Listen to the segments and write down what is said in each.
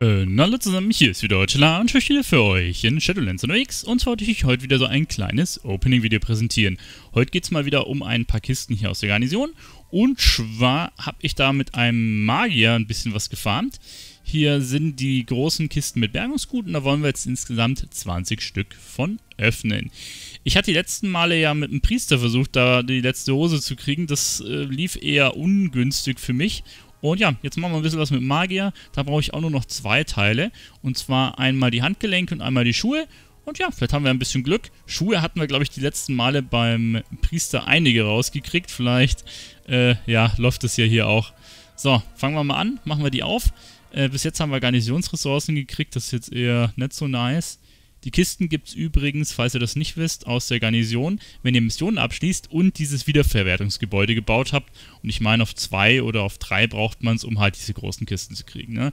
Äh, hallo zusammen, hier ist wieder Hotela und ich wieder für euch in Shadowlands unterwegs und zwar wollte ich euch heute wieder so ein kleines Opening-Video präsentieren. Heute geht es mal wieder um ein paar Kisten hier aus der Garnison und zwar habe ich da mit einem Magier ein bisschen was gefarmt. Hier sind die großen Kisten mit Bergungsgut und da wollen wir jetzt insgesamt 20 Stück von öffnen. Ich hatte die letzten Male ja mit einem Priester versucht, da die letzte Hose zu kriegen. Das äh, lief eher ungünstig für mich und ja, jetzt machen wir ein bisschen was mit Magier. Da brauche ich auch nur noch zwei Teile. Und zwar einmal die Handgelenke und einmal die Schuhe. Und ja, vielleicht haben wir ein bisschen Glück. Schuhe hatten wir, glaube ich, die letzten Male beim Priester einige rausgekriegt. Vielleicht, äh, ja, läuft es ja hier auch. So, fangen wir mal an. Machen wir die auf. Äh, bis jetzt haben wir Garnisonsressourcen gekriegt. Das ist jetzt eher nicht so nice. Die Kisten gibt es übrigens, falls ihr das nicht wisst, aus der Garnison, wenn ihr Missionen abschließt und dieses Wiederverwertungsgebäude gebaut habt. Und ich meine, auf zwei oder auf drei braucht man es, um halt diese großen Kisten zu kriegen. Ne?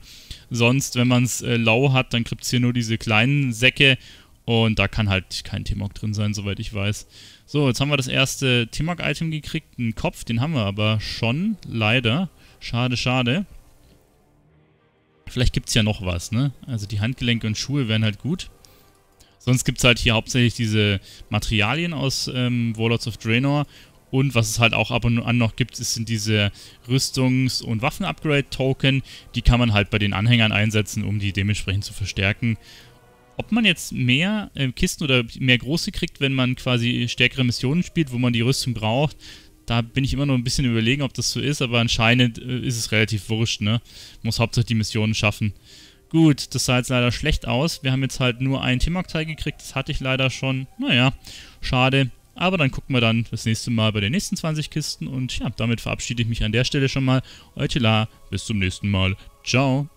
Sonst, wenn man es äh, lau hat, dann kriegt es hier nur diese kleinen Säcke und da kann halt kein T-Mog drin sein, soweit ich weiß. So, jetzt haben wir das erste T-Mog-Item gekriegt, einen Kopf, den haben wir aber schon, leider. Schade, schade. Vielleicht gibt es ja noch was, ne? Also die Handgelenke und Schuhe wären halt gut. Sonst gibt es halt hier hauptsächlich diese Materialien aus ähm, Warlords of Draenor. Und was es halt auch ab und an noch gibt, sind diese Rüstungs- und Waffen-Upgrade-Token. Die kann man halt bei den Anhängern einsetzen, um die dementsprechend zu verstärken. Ob man jetzt mehr äh, Kisten oder mehr große kriegt, wenn man quasi stärkere Missionen spielt, wo man die Rüstung braucht, da bin ich immer noch ein bisschen überlegen, ob das so ist, aber anscheinend äh, ist es relativ wurscht, ne? Muss hauptsächlich die Missionen schaffen. Gut, das sah jetzt leider schlecht aus. Wir haben jetzt halt nur ein T-Mark-Teil gekriegt. Das hatte ich leider schon. Naja, schade. Aber dann gucken wir dann das nächste Mal bei den nächsten 20 Kisten. Und ja, damit verabschiede ich mich an der Stelle schon mal. Eutila, bis zum nächsten Mal. Ciao.